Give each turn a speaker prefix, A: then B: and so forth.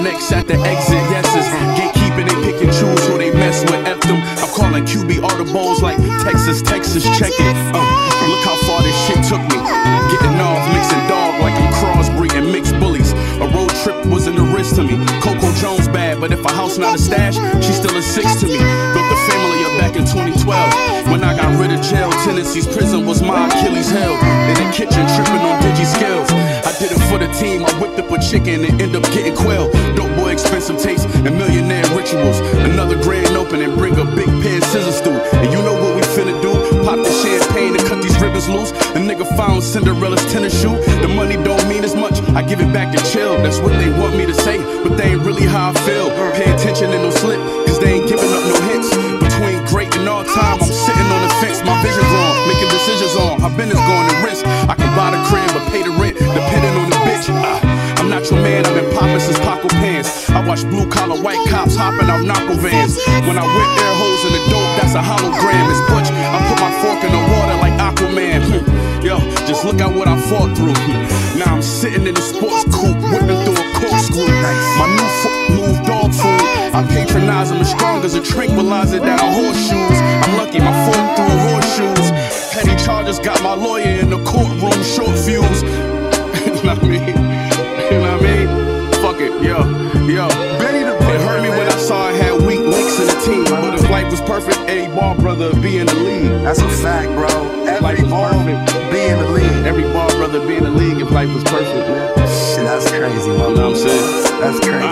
A: bottlenecks at the exit. Yeses, gatekeeping, they pick and choose who they mess with. F them. I'm calling QB audibles like Texas, Texas, check it. Uh, look how far this shit took me. Getting off, mixing dog like I'm crossbreeding mixed bullies. A road trip wasn't a risk to me. Coco Jones bad, but if a house not a stash, she still a six to me. Built the family up back in 2012. When I got rid of jail tendencies, prison was my Achilles heel. In the kitchen, tripping on digi skills. I did it for the team. I whipped up a chicken and end up getting quail. Dope boy, expensive taste, and millionaire rituals. Another grand opening, bring a big pair of scissors through. And you know what we finna do? Pop the champagne and cut these ribbons loose. A nigga found Cinderella's tennis shoe. The money don't mean as much. I give it back to chill. That's what they want me to say, but they ain't really how I feel. Pay attention and don't slip, cause they ain't giving up no hits. Between great and all time, I'm sitting on the fence. My vision wrong, making decisions on. I've been is going to risk. I've since Paco Pants. I watch blue collar white cops hopping out narco vans. When I whip air holes in the dope, that's a hologram. It's Butch, I put my fork in the water like Aquaman. Hmm. Yo, just look at what I fought through. Hmm. Now I'm sitting in the sports coupe, whipping through a corkscrew. My new fo- move dog food. I patronize them as strong as a tranquilizer down horseshoes. I'm lucky, my fork through horseshoes. Petty charges got my lawyer in the courtroom, short fuse. I mean? Perfect, a ball brother be in the league.
B: That's a fact, bro.
A: Life
B: Every
A: was
B: ball
A: perfect.
B: be in the league.
A: Every ball brother be in the league if life was perfect, man.
B: Shit, that's crazy,
A: You know what I'm saying?
B: That's crazy.